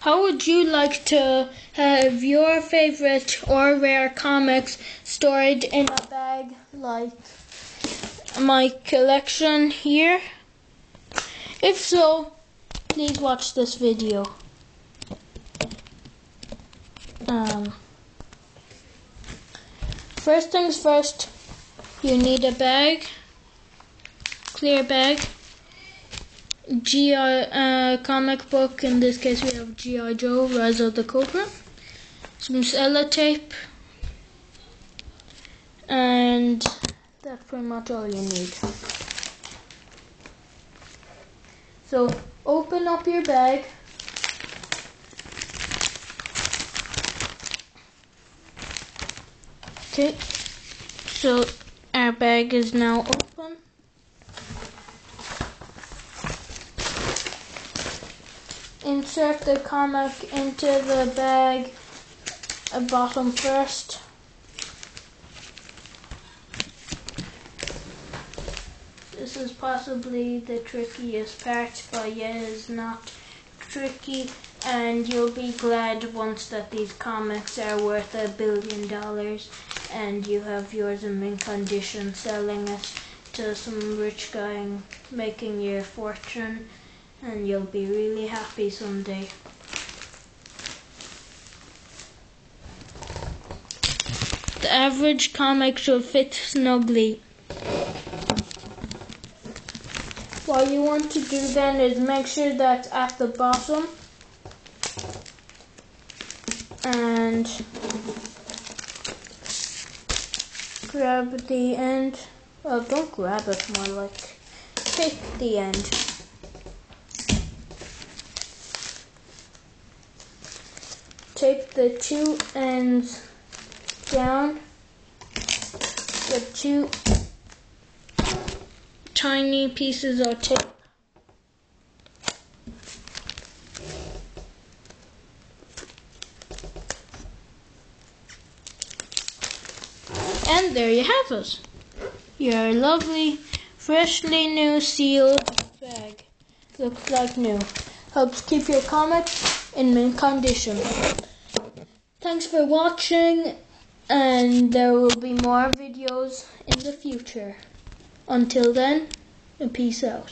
how would you like to have your favorite or rare comics stored in a bag like my collection here? If so, please watch this video. Um, first things first, you need a bag, clear bag, GI uh, comic book. In this case, we have GI Joe: Rise of the Cobra. Some sellotape, and that's pretty much all you need. So open up your bag. Okay, so our bag is now open. Insert the comic into the bag bottom first. This is possibly the trickiest part, but yet is not tricky and you'll be glad once that these comics are worth a billion dollars and you have yours in mint condition selling it to some rich guy and making your fortune and you'll be really happy someday. The average comic should fit snugly. What you want to do then is make sure that at the bottom and grab the end. Well, don't grab it, more like take the end. Take the two ends down, the two tiny pieces of tape. And there you have it. Your lovely, freshly new sealed bag. Looks like new. Helps keep your comics in mint condition. Thanks for watching and there will be more videos in the future. Until then, peace out.